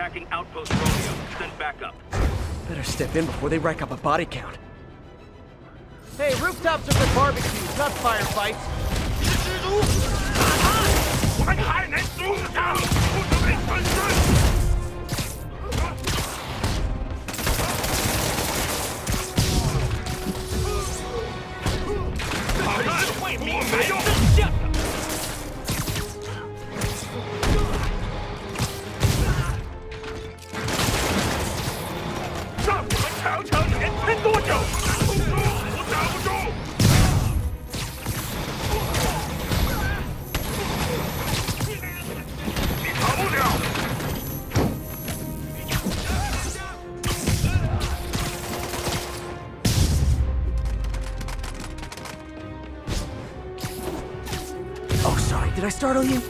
attacking Outpost Romeo. Send backup. Better step in before they rack up a body count. Hey, rooftops are for barbecues, not firefights. 我 you?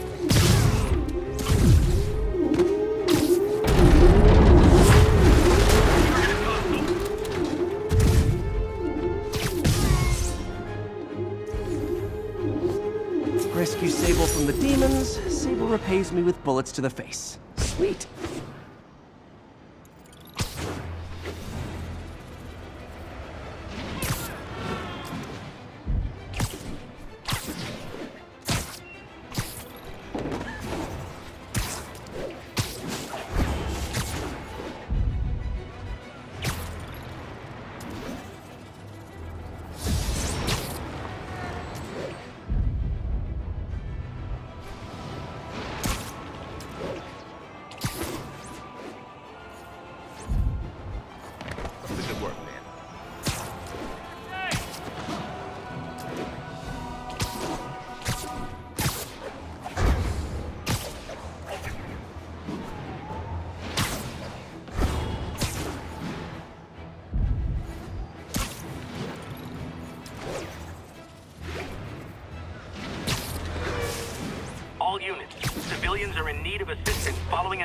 Rescue Sable from the demons. Sable repays me with bullets to the face. Sweet.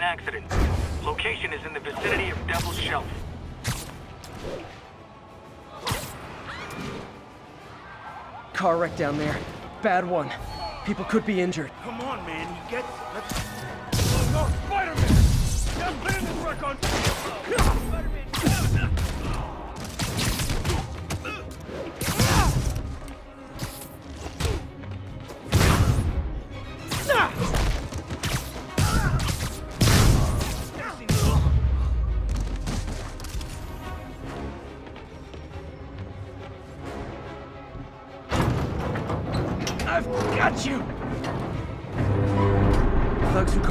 Following accident. Location is in the vicinity of Devil's Shelf. Car wreck down there. Bad one. People could be injured. Come on, man. You get. Let's. Oh, no, Spider-Man! Just put in this wreck on. I've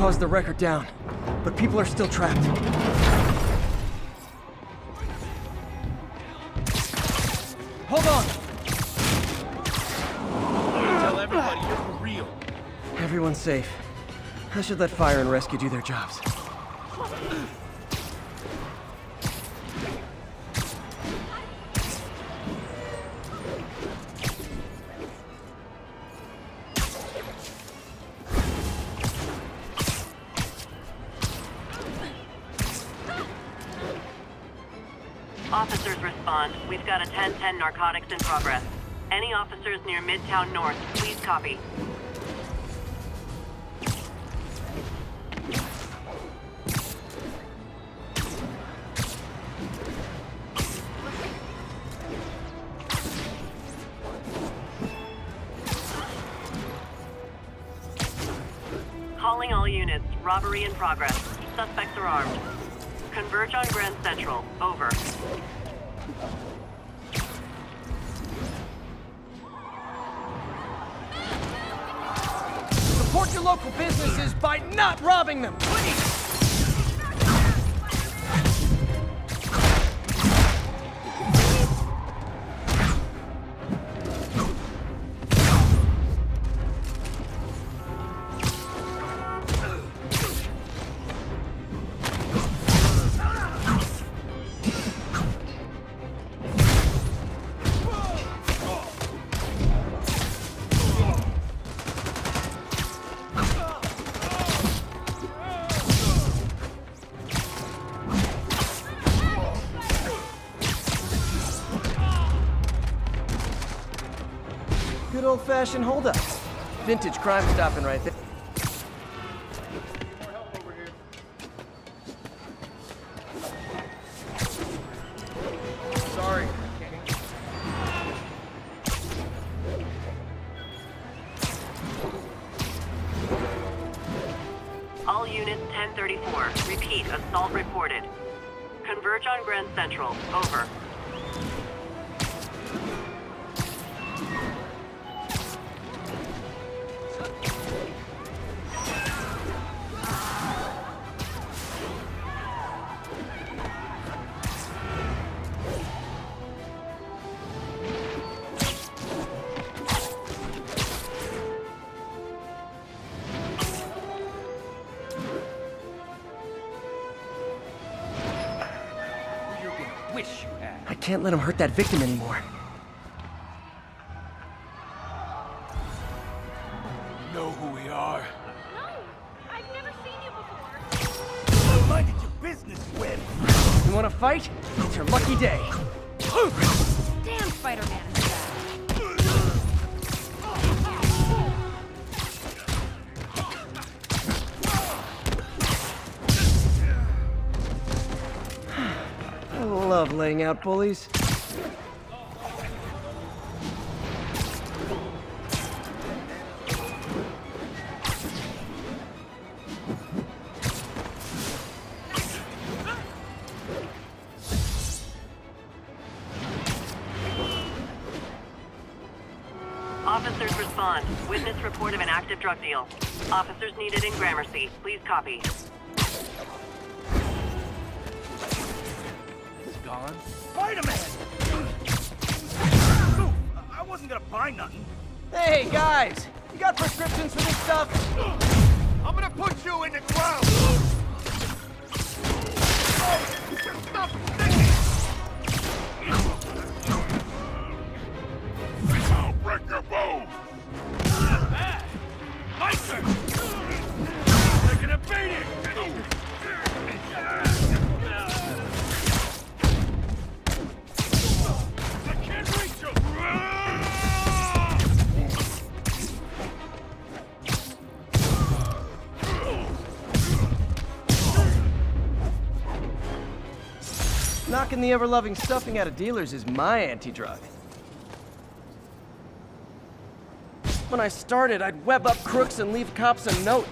caused the wreck are down, but people are still trapped. Hold on! Tell everybody you're for real. Everyone's safe. I should let fire and rescue do their jobs. Officers respond. We've got a 1010 narcotics in progress. Any officers near Midtown North, please copy. Calling all units. Robbery in progress. Suspects are armed. Converge on Grand Central. Over. Support your local businesses by not robbing them, please! Good old-fashioned holdup. Vintage crime stopping right there. All units 1034. Repeat, assault reported. Converge on Grand Central. Over. Wish you had. I can't let him hurt that victim anymore. You know who we are. No, I've never seen you before. Minded your business, Webb. You wanna fight? It's your lucky day. Damn Spider-Man laying out bullies. Officers respond. Witness report of an active drug deal. Officers needed in Gramercy. Please copy. Gone? Spider-Man! Ooh, I wasn't gonna buy nothing. Hey, guys! You got prescriptions for this stuff? I'm gonna put you in the ground! Oh, stop thinking! I'll break your bones! Knocking the ever-loving stuffing out of dealers is my anti-drug. When I started, I'd web up crooks and leave cops a note.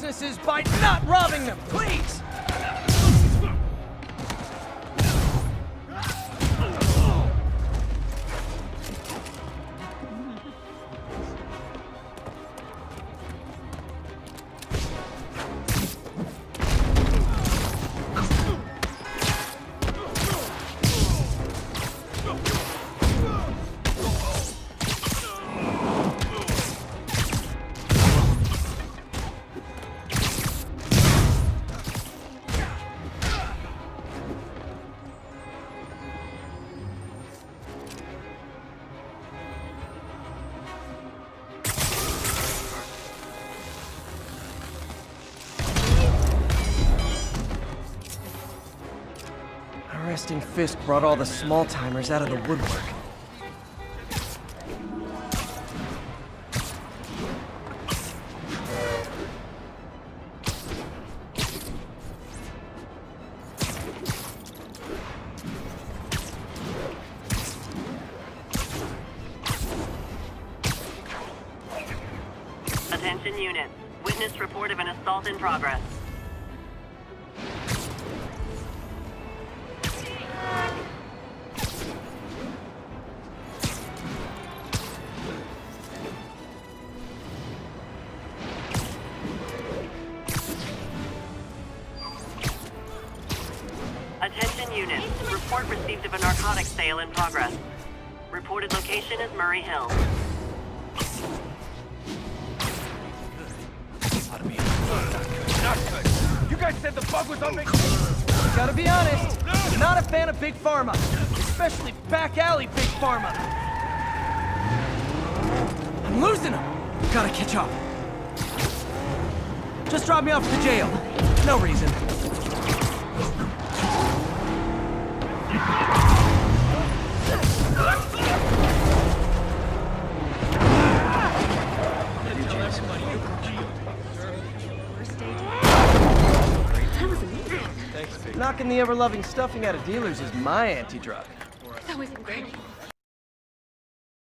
Businesses by not robbing them, please! Arresting Fisk brought all the small-timers out of the woodwork. Attention units. Witness report of an assault in progress. Report received of a narcotics sale in progress. Reported location is Murray Hill. Not good. You guys said the bug was on me. Gotta be honest, not a fan of Big Pharma. Especially back alley Big Pharma. I'm losing him. Gotta catch up. Just drop me off to the jail. No reason. Knocking the ever-loving stuffing out of dealers is my anti-drug. That was incredible.